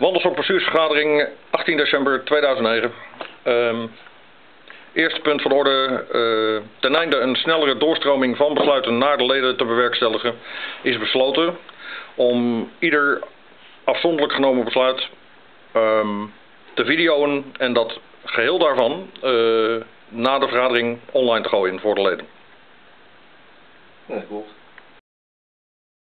Wandelstok bestuursvergadering 18 december 2009. Ehm, eerste punt van orde. Eh, ten einde een snellere doorstroming van besluiten naar de leden te bewerkstelligen is besloten om ieder afzonderlijk genomen besluit ehm, te videoen en dat geheel daarvan eh, na de vergadering online te gooien voor de leden. Dat klopt.